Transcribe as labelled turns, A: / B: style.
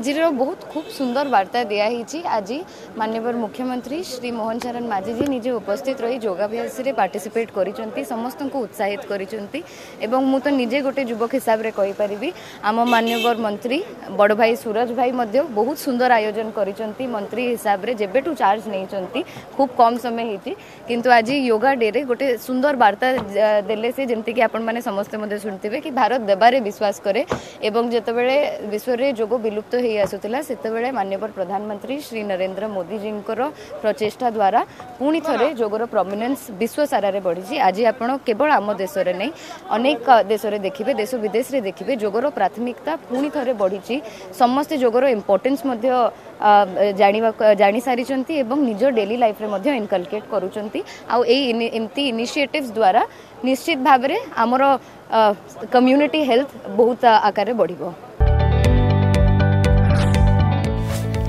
A: ଆଜିର ବହୁତ ଖୁବ୍ ସୁନ୍ଦର ବାର୍ତ୍ତା ଦିଆହେଇଛି ଆଜି ମାନ୍ୟବର ମୁଖ୍ୟମନ୍ତ୍ରୀ ଶ୍ରୀ ମୋହନ ଚରଣ ମାଝୀଜୀ ନିଜେ ଉପସ୍ଥିତ ରହି ଯୋଗାଭ୍ୟାସରେ ପାର୍ଟିସିପେଟ୍ କରିଛନ୍ତି ସମସ୍ତଙ୍କୁ ଉତ୍ସାହିତ କରିଛନ୍ତି ଏବଂ ମୁଁ ତ ନିଜେ ଗୋଟେ ଯୁବକ ହିସାବରେ କହିପାରିବି ଆମ ମାନ୍ୟବର ମନ୍ତ୍ରୀ ବଡ଼ ଭାଇ ସୁରଜ ଭାଇ ମଧ୍ୟ ବହୁତ ସୁନ୍ଦର ଆୟୋଜନ କରିଛନ୍ତି ମନ୍ତ୍ରୀ ହିସାବରେ ଯେବେଠୁ ଚାର୍ଜ ନେଇଛନ୍ତି ଖୁବ୍ କମ୍ ସମୟ ହେଇଛି କିନ୍ତୁ ଆଜି ୟୋଗା ଡେରେ ଗୋଟେ ସୁନ୍ଦର ବାର୍ତ୍ତା ଦେଲେ ସେ ଯେମିତିକି ଆପଣମାନେ ସମସ୍ତେ ମଧ୍ୟ ଶୁଣିଥିବେ କି ଭାରତ ଦେବାରେ ବିଶ୍ୱାସ କରେ ଏବଂ ଯେତେବେଳେ ବିଶ୍ୱରେ ଯୋଗ ବିଲୁପ୍ତ ହୋଇ ଆସୁଥିଲା ସେତେବେଳେ ମାନ୍ୟବର ପ୍ରଧାନମନ୍ତ୍ରୀ ଶ୍ରୀ ନରେନ୍ଦ୍ର ମୋଦିଜୀଙ୍କର ପ୍ରଚେଷ୍ଟା ଦ୍ୱାରା ପୁଣି ଥରେ ଯୋଗର ପ୍ରମିନେନ୍ସ ବିଶ୍ୱ ସାରାରେ ବଢ଼ିଛି ଆଜି ଆପଣ କେବଳ ଆମ ଦେଶରେ ନାହିଁ ଅନେକ ଦେଶରେ ଦେଖିବେ ଦେଶ ବିଦେଶରେ ଦେଖିବେ ଯୋଗର ପ୍ରାଥମିକତା ପୁଣି ଥରେ ବଢ଼ିଛି ସମସ୍ତେ ଯୋଗର ଇମ୍ପୋର୍ଟାନ୍ସ ମଧ୍ୟ ଜାଣିବା ଜାଣିସାରିଛନ୍ତି ଏବଂ ନିଜ ଡେଲି ଲାଇଫ୍ରେ ମଧ୍ୟ ଇନକଲକେଟ୍ କରୁଛନ୍ତି ଆଉ ଏଇ ଏମିତି ଇନିସିଏଟିଭ୍ସ ଦ୍ୱାରା ନିଶ୍ଚିତ ଭାବରେ ଆମର କମ୍ୟୁନିଟି ହେଲ୍ଥ ବହୁତ ଆକାରରେ ବଢ଼ିବ